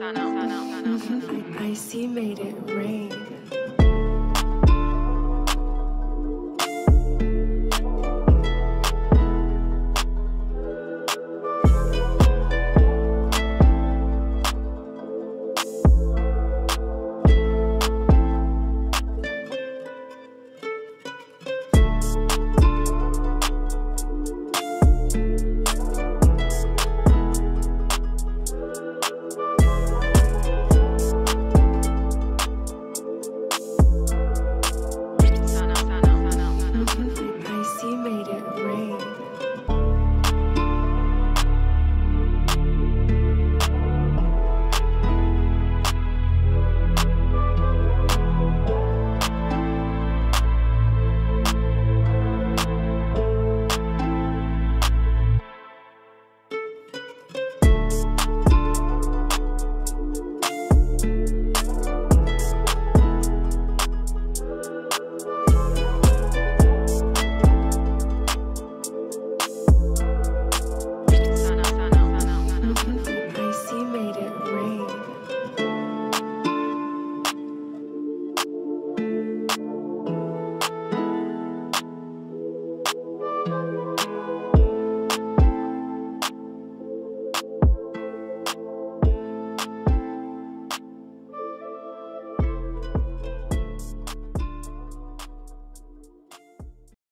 I see. made it rain.